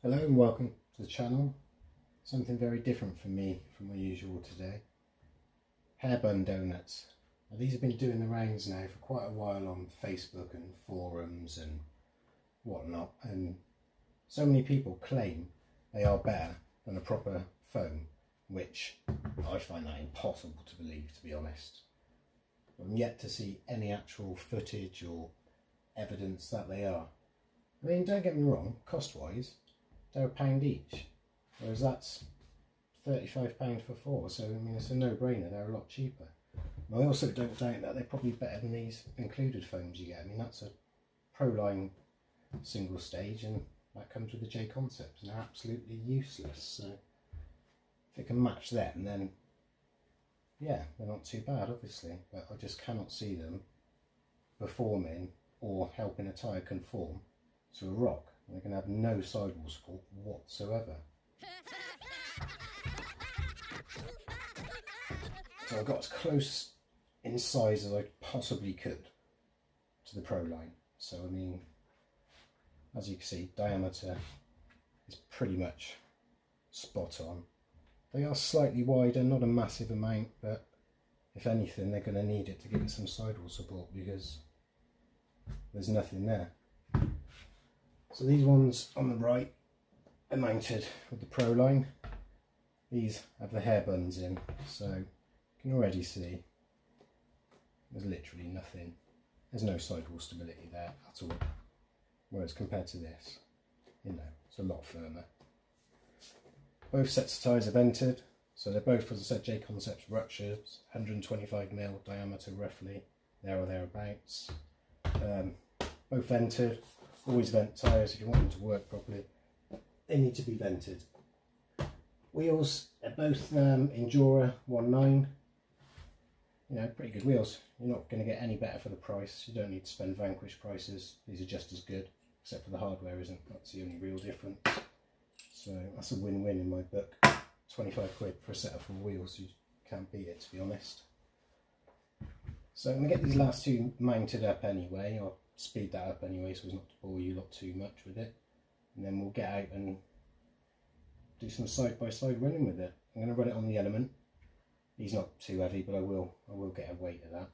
Hello and welcome to the channel. Something very different for me from my usual today. Hair bun donuts. Now, these have been doing the rounds now for quite a while on Facebook and forums and whatnot and so many people claim they are better than a proper foam which I find that impossible to believe to be honest. I'm yet to see any actual footage or evidence that they are. I mean don't get me wrong, cost wise they're a pound each, whereas that's £35 for four, so I mean it's a no-brainer, they're a lot cheaper. I also don't doubt that they're probably better than these included foams you get. I mean that's a Proline single stage and that comes with the J Concepts and they're absolutely useless. So if it can match them then yeah, they're not too bad obviously, but I just cannot see them performing or helping a tyre conform to a rock they're going to have no sidewall support whatsoever. So I got as close in size as I possibly could to the Pro line. So I mean, as you can see, diameter is pretty much spot on. They are slightly wider, not a massive amount, but if anything, they're going to need it to give it some sidewall support because there's nothing there. So these ones on the right are mounted with the Pro line. These have the hair buns in, so you can already see there's literally nothing. There's no sidewall stability there at all. Whereas compared to this, you know, it's a lot firmer. Both sets of tyres are vented, so they're both, as I said, J Concepts ruptures, 125mm diameter roughly, there or thereabouts. Um, both vented, always vent tyres if you want them to work properly. They need to be vented. Wheels are both um, Injora 1.9. You know, pretty good wheels. You're not going to get any better for the price. You don't need to spend Vanquish prices. These are just as good, except for the hardware isn't. That's the only real difference. So that's a win-win in my book. 25 quid for a set of wheels. You can't beat it, to be honest. So I'm going to get these last two mounted up anyway. I'll speed that up anyway so as not to bore you lot too much with it. And then we'll get out and do some side-by-side running with it. I'm going to run it on the element. He's not too heavy but I will I will get a weight of that.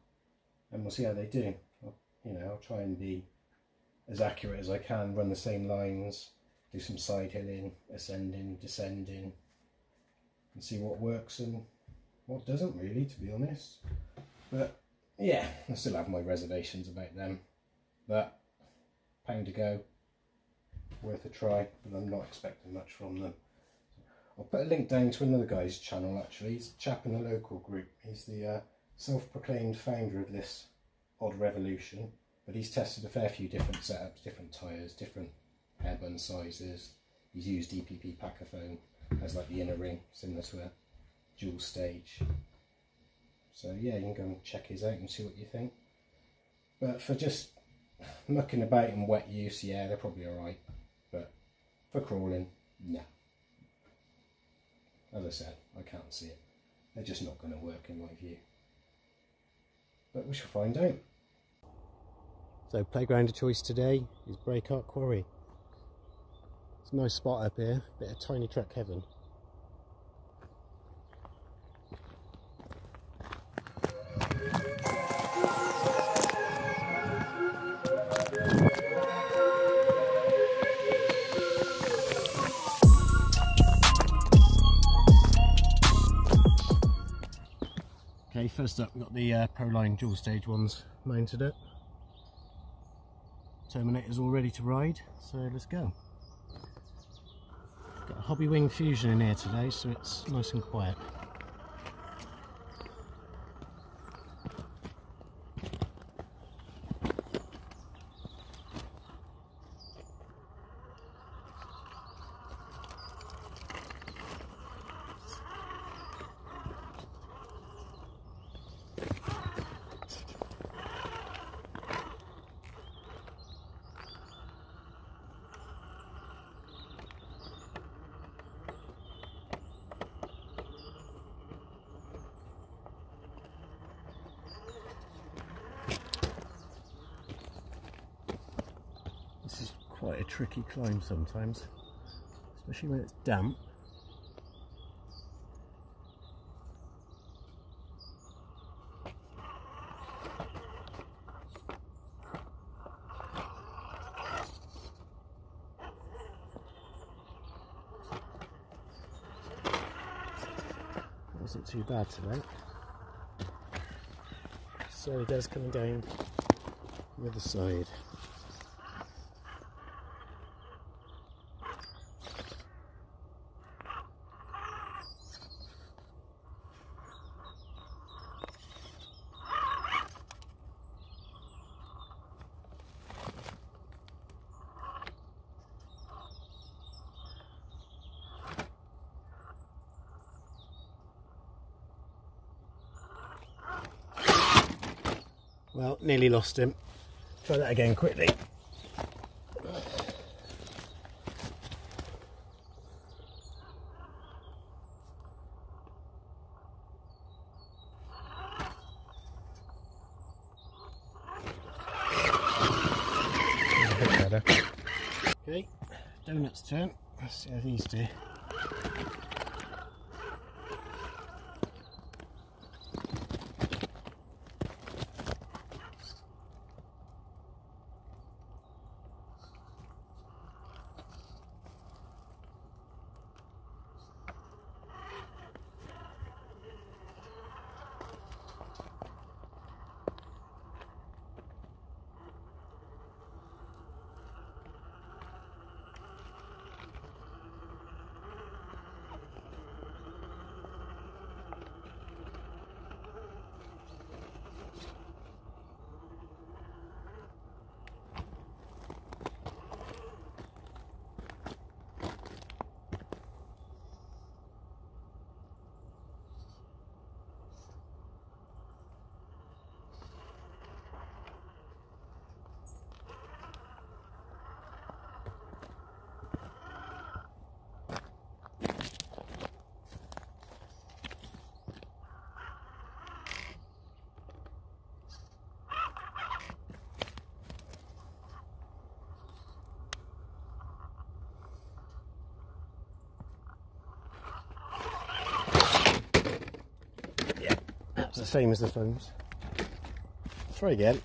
And we'll see how they do. I'll, you know I'll try and be as accurate as I can run the same lines do some side hilling ascending descending and see what works and what doesn't really to be honest. But yeah I still have my reservations about them but pound to go, worth a try, but I'm not expecting much from them. I'll put a link down to another guy's channel actually, he's a chap in the local group, he's the uh, self-proclaimed founder of this odd revolution, but he's tested a fair few different setups, different tyres, different hairbun sizes, he's used DPP Packafoam as like the inner ring, similar to a dual stage. So yeah, you can go and check his out and see what you think. But for just mucking about in wet use, yeah, they're probably alright. But for crawling, no. As I said, I can't see it. They're just not going to work in my view. But we shall find out. So playground of choice today is Braycart Quarry. It's a nice spot up here, bit of tiny track heaven. First up we've got the uh, Proline dual stage ones mounted up. Terminator's all ready to ride, so let's go. Got a Hobbywing Fusion in here today, so it's nice and quiet. Quite a tricky climb sometimes. especially when it's damp. Wasn't too bad today. So it does coming down the other side. Well, nearly lost him. Try that again quickly. Okay, Donut's turn. Let's see how these do. The same as the phones. Try again.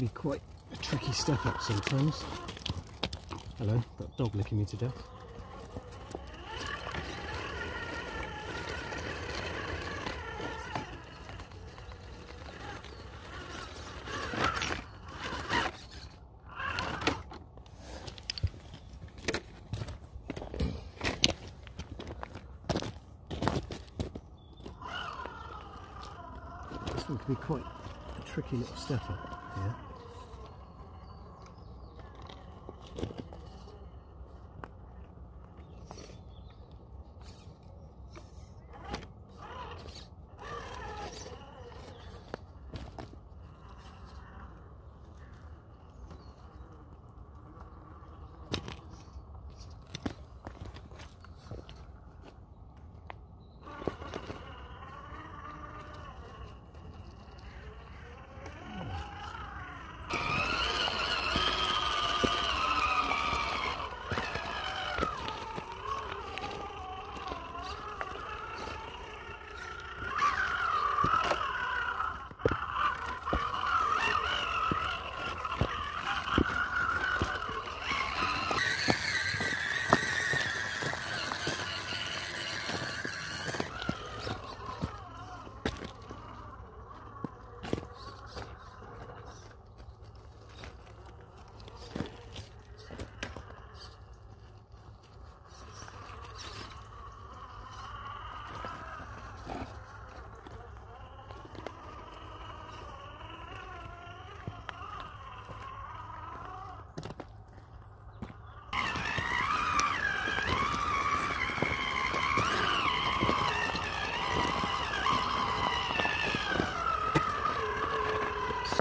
Be quite a tricky step up sometimes. Hello, that dog licking me to death. This one can be quite a tricky little step up. Yeah.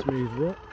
Smooth rock.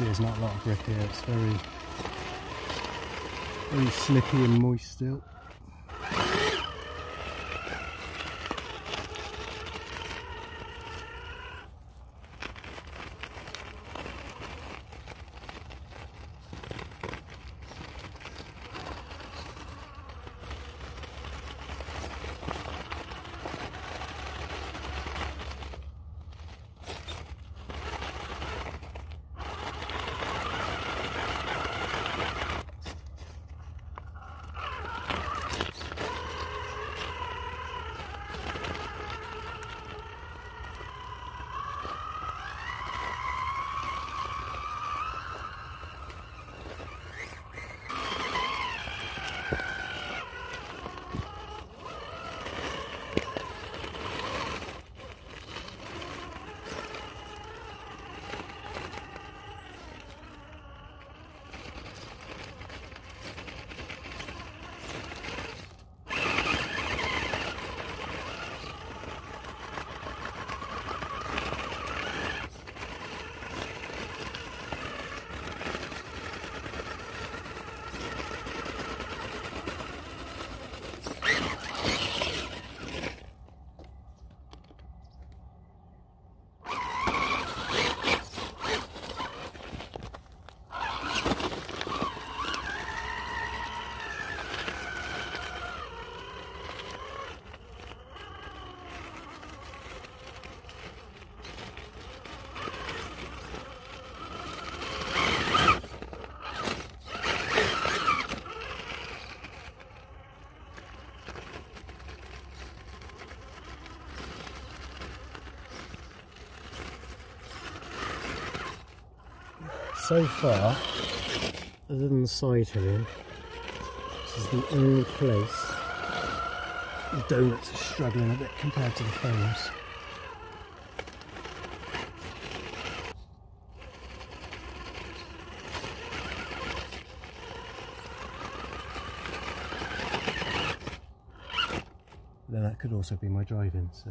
See there's not a lot of grip here, it's very, very slippy and moist still. So far, other than the side hilling, this is the only place the donuts are struggling a bit compared to the foams. Then that could also be my driving, so.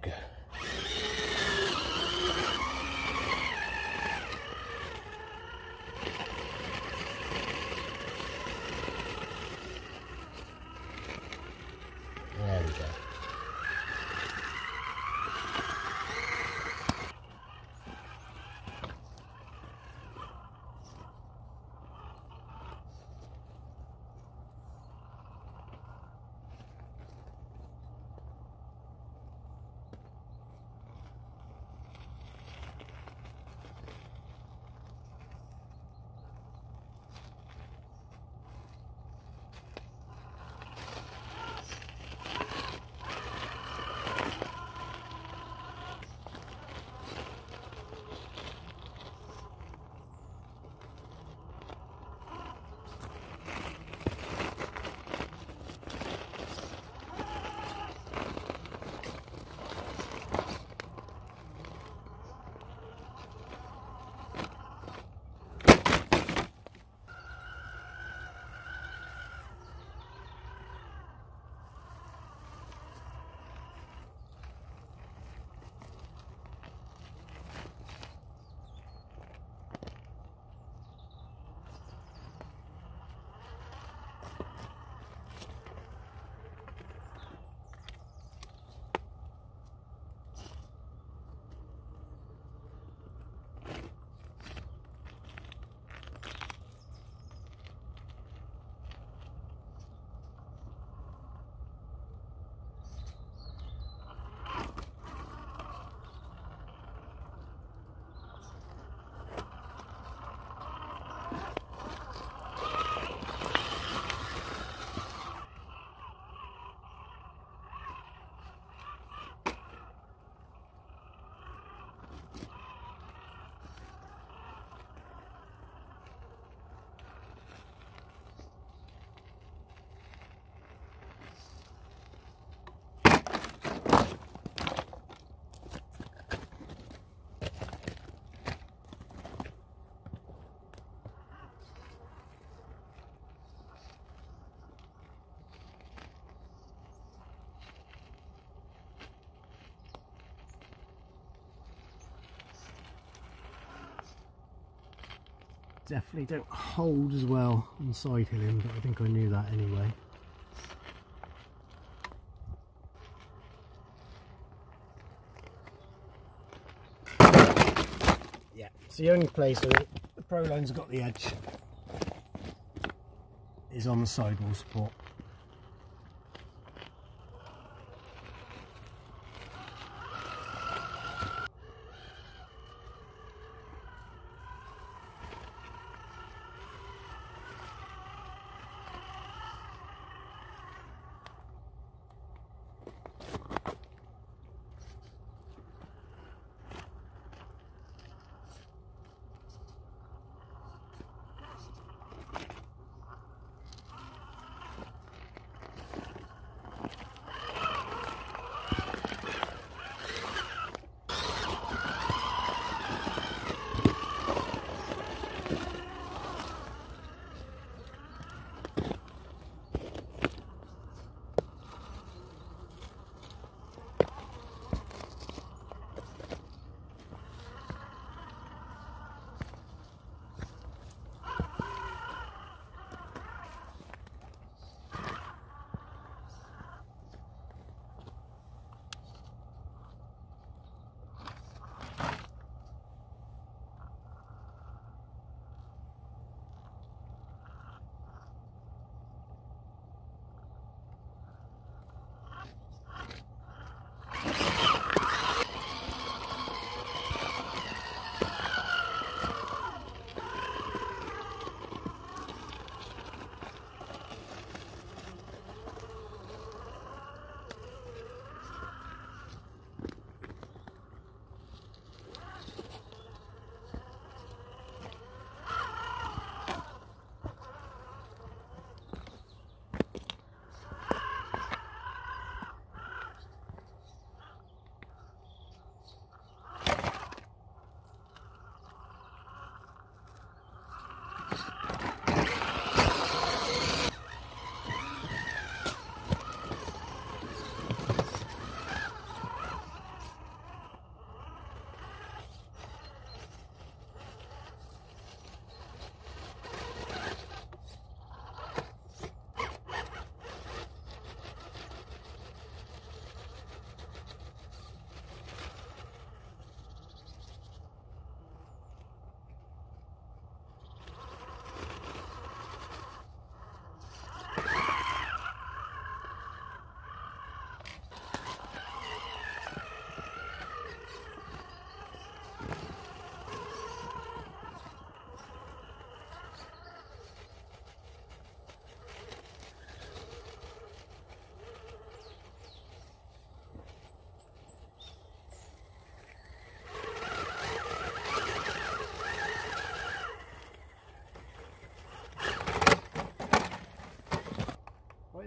One Definitely don't hold as well on side hilling, but I think I knew that anyway. Yeah, it's the only place where the Proline's got the edge is on the sidewall support.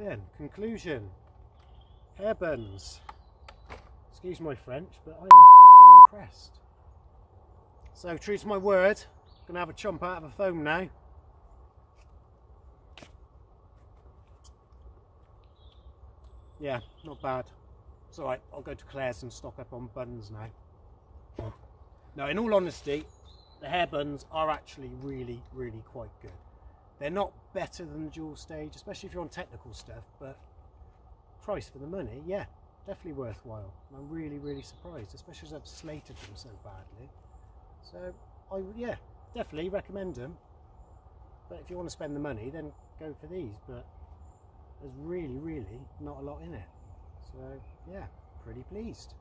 Then, conclusion. Hair buns. Excuse my French, but I am fucking impressed. So, true to my word, I'm gonna have a chomp out of a foam now. Yeah, not bad. It's alright, I'll go to Claire's and stock up on buns now. Now, in all honesty, the hair buns are actually really, really quite good. They're not better than the dual stage, especially if you're on technical stuff, but price for the money, yeah, definitely worthwhile. I'm really, really surprised, especially as I've slated them so badly. So, I yeah, definitely recommend them. But if you want to spend the money, then go for these. But there's really, really not a lot in it. So, yeah, pretty pleased.